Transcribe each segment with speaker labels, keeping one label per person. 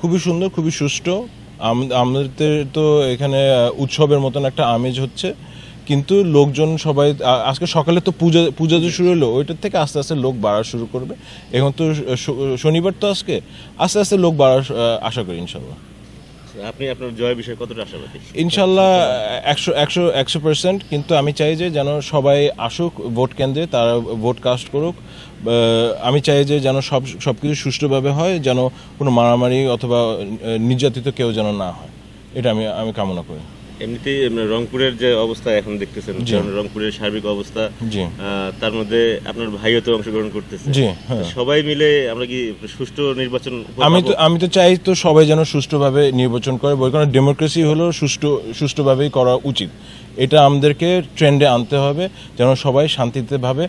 Speaker 1: খুবই সুন্দর, খুবই সুষ্ঠু। আম- আমাদের তো এখানে উৎসবের মতন একটা আমেজ হচ্ছে। কিন্তু লোকজন সবাই আজকে সকালে তো পূজা পূজা যে শুরু হলো, ওইটার থেকে আস্তে আস্তে লোক বাড়া শুরু করবে। এখন তো শনিবার তো আজকে, আস্তে আস্তে লোক বাড়া আশা করি, ইনশাল্লাহ।
Speaker 2: আপনি আপনার জয় বিষয়ে কতটা আশাবাদী?
Speaker 1: ইনশাল্লাহ একশো একশো একশো পার্সেন্ট কিন্তু আমি চাই যে যেন সবাই আসুক ভোট কেন্দ্রে, তারা ভোট কাস্ট করুক। আমি চাই যে যেন সব সব কিছু সুষ্ঠুভাবে হয়, যেন কোনো মারামারি অথবা নির্যাতিত কেউ যেন না হয়। এটা আমি আমি কামনা করি।
Speaker 2: এমনিতেই রংপুরের যে অবস্থা এখন দেখতেছেন। রংপুরের সার্বিক অবস্থা
Speaker 1: জি।
Speaker 2: তার মধ্যে আপনার ভাইও তো অংশগ্রহণ করতেছে
Speaker 1: জি, হ্যাঁ।
Speaker 2: সবাই মিলে আমরা কি সুষ্ঠু নির্বাচন
Speaker 1: আমি তো আমি তো চাই তো সবাই যেন সুষ্ঠুভাবে নির্বাচন করে বই কারণ ডেমোক্রেসি হলো সুষ্ঠু সুষ্ঠুভাবেই করা উচিত এটা আমাদেরকে ট্রেন্ডে আনতে হবে যেন সবাই শান্তিতে ভাবে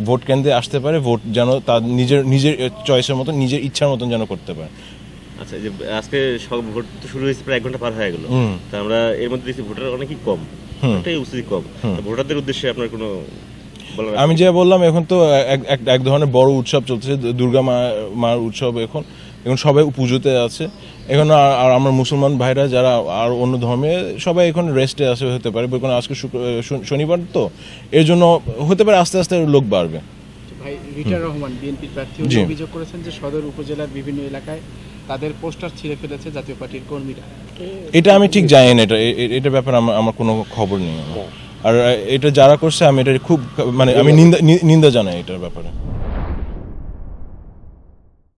Speaker 1: ভোট কেন্দ্রে আসতে পারে ভোট যেন তার নিজের নিজের চয়েসের মতন নিজের ইচ্ছার মতন যেন করতে পারে
Speaker 2: আচ্ছা যে আজকে সব ভোট তো শুরু হয়েছে প্রায় এক ঘণ্টা পার হয়ে গেল। তা আমরা এর মধ্যে দেখছি ভোটার অনেকই কম এটাই উচিত কম। ভোটারদের উদ্দেশ্যে আপনার কোনো
Speaker 1: আমি যে বললাম এখন তো এক- ধরনের বড় উৎসব চলতেছে দুর্গা মা মার উৎসব এখন। এখন সবাই পুজোতে আছে। এখন আর- আমার মুসলমান ভাইরা যারা আর অন্য ধর্মে সবাই এখন রেস্টে আছে হতে পারে। আজকে শনিবার তো এর জন্য হতে পারে আস্তে আস্তে লোক বাড়বে।
Speaker 3: ভাই রিটার রহমান বিএনপির প্রার্থী অভিযোগ করেছেন যে সদর উপজেলার বিভিন্ন এলাকায় তাদের পোস্টার ছিঁড়ে ফেলেছে জাতীয় পার্টির কর্মীরা।
Speaker 1: এটা আমি ঠিক জানি না এটা এ- এ- এটার ব্যাপারে আমার আমার কোনো খবর নেই। আর এটা যারা করছে আমি এটা খুব মানে আমি নিন্দা নিন্দা জানাই এটার ব্যাপারে।